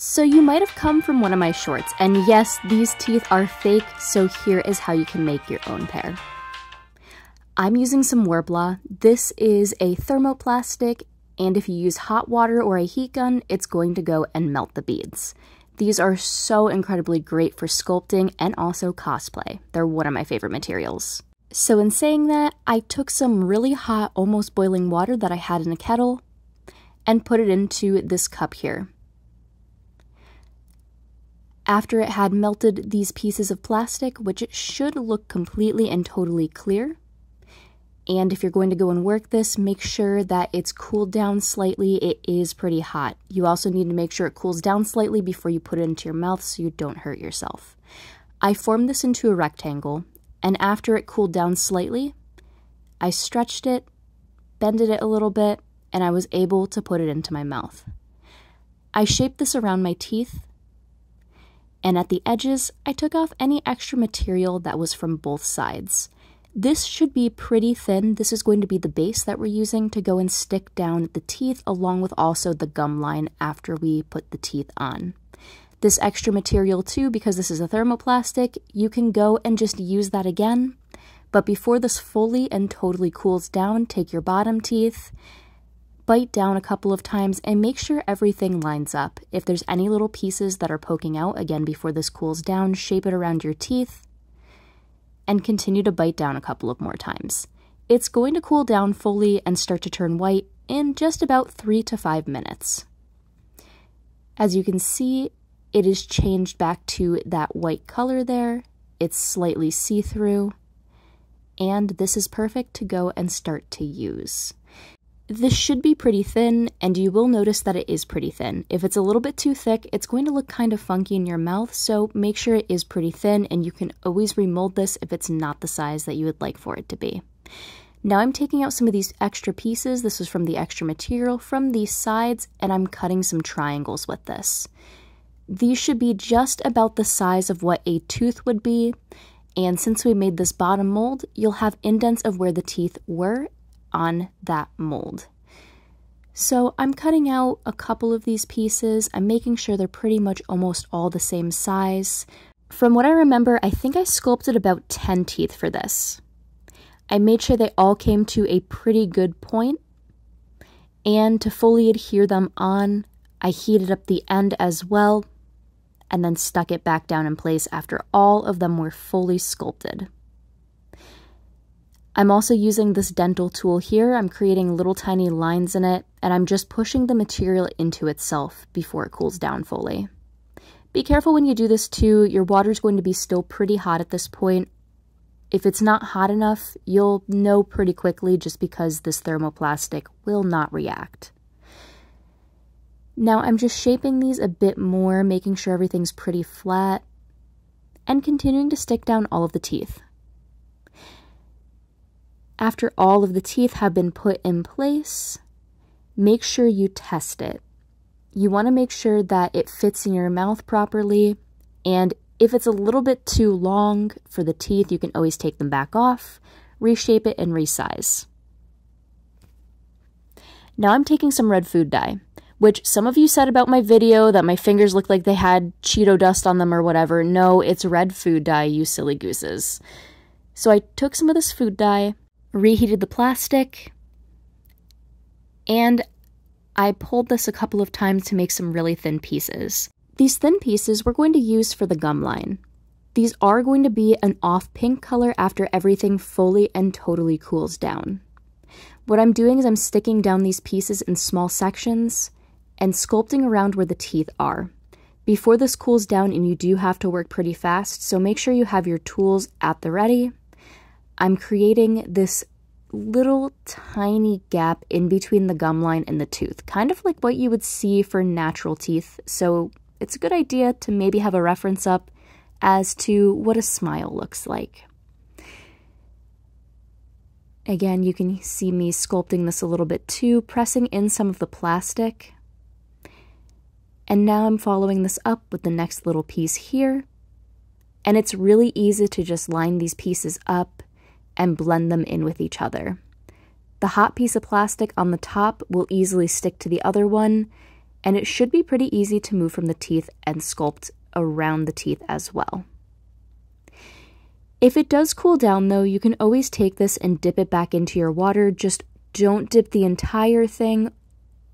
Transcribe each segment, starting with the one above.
So you might have come from one of my shorts, and yes, these teeth are fake, so here is how you can make your own pair. I'm using some Worbla. This is a thermoplastic, and if you use hot water or a heat gun, it's going to go and melt the beads. These are so incredibly great for sculpting and also cosplay. They're one of my favorite materials. So in saying that, I took some really hot, almost boiling water that I had in a kettle and put it into this cup here. After it had melted these pieces of plastic, which it should look completely and totally clear, and if you're going to go and work this, make sure that it's cooled down slightly. It is pretty hot. You also need to make sure it cools down slightly before you put it into your mouth so you don't hurt yourself. I formed this into a rectangle, and after it cooled down slightly, I stretched it, bended it a little bit, and I was able to put it into my mouth. I shaped this around my teeth, and at the edges, I took off any extra material that was from both sides. This should be pretty thin. This is going to be the base that we're using to go and stick down the teeth along with also the gum line after we put the teeth on. This extra material too, because this is a thermoplastic, you can go and just use that again. But before this fully and totally cools down, take your bottom teeth, bite down a couple of times, and make sure everything lines up. If there's any little pieces that are poking out, again, before this cools down, shape it around your teeth and continue to bite down a couple of more times. It's going to cool down fully and start to turn white in just about three to five minutes. As you can see, it is changed back to that white color there. It's slightly see-through, and this is perfect to go and start to use. This should be pretty thin, and you will notice that it is pretty thin. If it's a little bit too thick, it's going to look kind of funky in your mouth, so make sure it is pretty thin, and you can always remold this if it's not the size that you would like for it to be. Now I'm taking out some of these extra pieces, this was from the extra material, from these sides, and I'm cutting some triangles with this. These should be just about the size of what a tooth would be, and since we made this bottom mold, you'll have indents of where the teeth were on that mold. So I'm cutting out a couple of these pieces. I'm making sure they're pretty much almost all the same size. From what I remember, I think I sculpted about 10 teeth for this. I made sure they all came to a pretty good point, and to fully adhere them on, I heated up the end as well, and then stuck it back down in place after all of them were fully sculpted. I'm also using this dental tool here. I'm creating little tiny lines in it, and I'm just pushing the material into itself before it cools down fully. Be careful when you do this too. Your water's going to be still pretty hot at this point. If it's not hot enough, you'll know pretty quickly just because this thermoplastic will not react. Now I'm just shaping these a bit more, making sure everything's pretty flat, and continuing to stick down all of the teeth. After all of the teeth have been put in place, make sure you test it. You want to make sure that it fits in your mouth properly, and if it's a little bit too long for the teeth, you can always take them back off, reshape it, and resize. Now I'm taking some red food dye, which some of you said about my video that my fingers looked like they had Cheeto dust on them or whatever. No, it's red food dye, you silly gooses. So I took some of this food dye, reheated the plastic, and I pulled this a couple of times to make some really thin pieces. These thin pieces we're going to use for the gum line. These are going to be an off pink color after everything fully and totally cools down. What I'm doing is I'm sticking down these pieces in small sections and sculpting around where the teeth are. Before this cools down and you do have to work pretty fast, so make sure you have your tools at the ready I'm creating this little tiny gap in between the gum line and the tooth, kind of like what you would see for natural teeth. So it's a good idea to maybe have a reference up as to what a smile looks like. Again, you can see me sculpting this a little bit too, pressing in some of the plastic. And now I'm following this up with the next little piece here. And it's really easy to just line these pieces up and blend them in with each other. The hot piece of plastic on the top will easily stick to the other one, and it should be pretty easy to move from the teeth and sculpt around the teeth as well. If it does cool down though, you can always take this and dip it back into your water. Just don't dip the entire thing,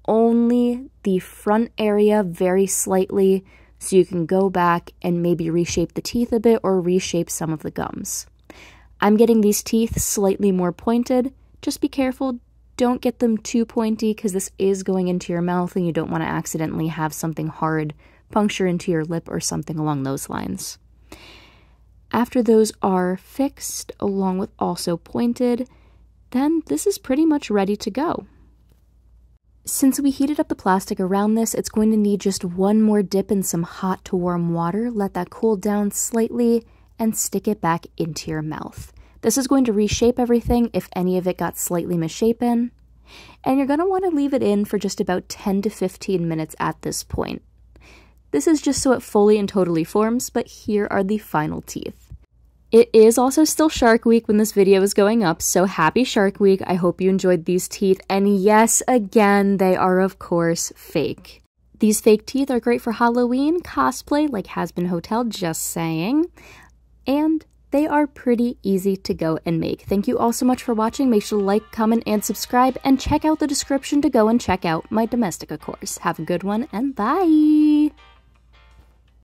only the front area very slightly so you can go back and maybe reshape the teeth a bit or reshape some of the gums. I'm getting these teeth slightly more pointed. Just be careful, don't get them too pointy because this is going into your mouth and you don't want to accidentally have something hard puncture into your lip or something along those lines. After those are fixed, along with also pointed, then this is pretty much ready to go. Since we heated up the plastic around this, it's going to need just one more dip in some hot to warm water. Let that cool down slightly and stick it back into your mouth. This is going to reshape everything if any of it got slightly misshapen. And you're going to want to leave it in for just about 10 to 15 minutes at this point. This is just so it fully and totally forms, but here are the final teeth. It is also still Shark Week when this video is going up, so happy Shark Week. I hope you enjoyed these teeth. And yes, again, they are of course fake. These fake teeth are great for Halloween cosplay, like Hazbin Hotel, just saying. And they are pretty easy to go and make. Thank you all so much for watching. Make sure to like, comment, and subscribe, and check out the description to go and check out my Domestika course. Have a good one, and bye!